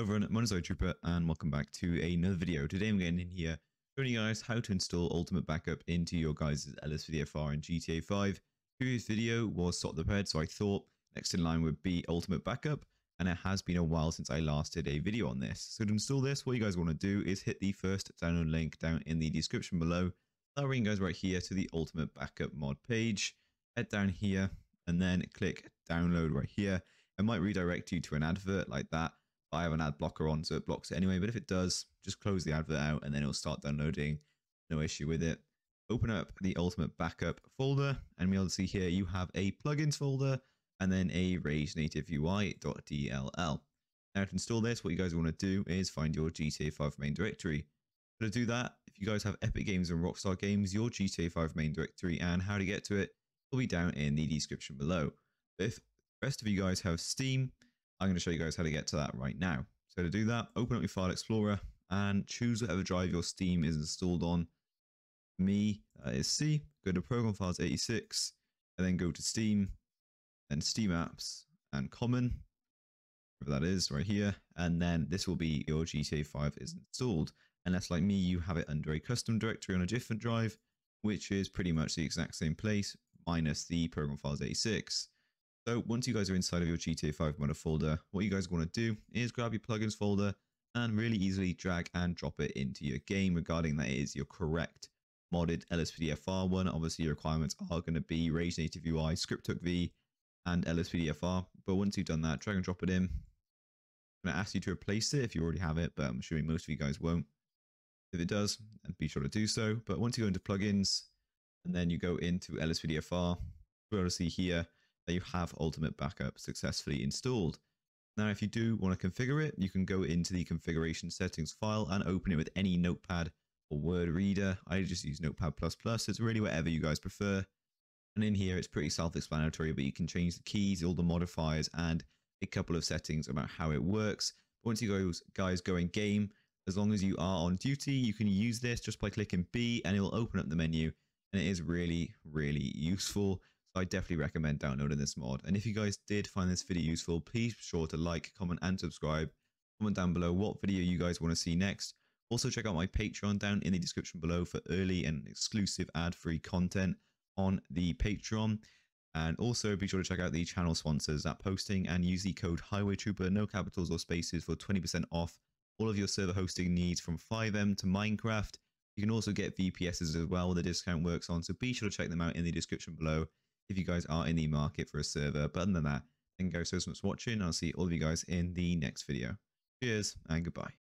Hello everyone, is Trooper and welcome back to another video. Today I'm getting in here showing you guys how to install Ultimate Backup into your guys' LSPDFR and GTA 5. Previous video was Stop the Ped, so I thought next in line would be Ultimate Backup, and it has been a while since I last did a video on this. So to install this, what you guys want to do is hit the first download link down in the description below. That'll bring you guys right here to the Ultimate Backup mod page. Head down here and then click download right here. It might redirect you to an advert like that I have an ad blocker on, so it blocks it anyway. But if it does, just close the advert out and then it'll start downloading. No issue with it. Open up the Ultimate Backup folder, and we'll see here you have a plugins folder and then a Rage Native UI.dll. Now to install this, what you guys want to do is find your GTA 5 main directory. to do that, if you guys have Epic Games and Rockstar Games, your GTA 5 main directory and how to get to it will be down in the description below. But if the rest of you guys have Steam, I'm going to show you guys how to get to that right now. So to do that, open up your File Explorer and choose whatever drive your Steam is installed on. Me, that is C. Go to Program Files 86, and then go to Steam, then Steam Apps, and Common, whatever that is, right here. And then this will be your GTA 5 is installed. Unless, like me, you have it under a custom directory on a different drive, which is pretty much the exact same place, minus the Program Files 86. So once you guys are inside of your GTA 5 modder folder, what you guys want to do is grab your plugins folder and really easily drag and drop it into your game regarding that is your correct modded LSPDFR one. Obviously your requirements are going to be Rage Native UI, ScriptHook-V, and LSPDFR. But once you've done that, drag and drop it in. I'm going to ask you to replace it if you already have it, but I'm assuming most of you guys won't. If it does, then be sure to do so. But once you go into plugins, and then you go into LSPDFR, we're able to see here that you have Ultimate Backup successfully installed. Now, if you do want to configure it, you can go into the configuration settings file and open it with any notepad or word reader. I just use Notepad++. so It's really whatever you guys prefer. And in here, it's pretty self-explanatory, but you can change the keys, all the modifiers, and a couple of settings about how it works. But once you guys go in game, as long as you are on duty, you can use this just by clicking B and it will open up the menu. And it is really, really useful. So I definitely recommend downloading this mod. And if you guys did find this video useful, please be sure to like, comment, and subscribe. Comment down below what video you guys want to see next. Also check out my Patreon down in the description below for early and exclusive ad-free content on the Patreon. And also be sure to check out the channel sponsors Zap Hosting and use the code Highway Trooper, no capitals or spaces for 20% off all of your server hosting needs from FiveM to Minecraft. You can also get VPSs as well the discount works on, so be sure to check them out in the description below if you guys are in the market for a server. But other than that, thank you guys so much for watching. I'll see all of you guys in the next video. Cheers and goodbye.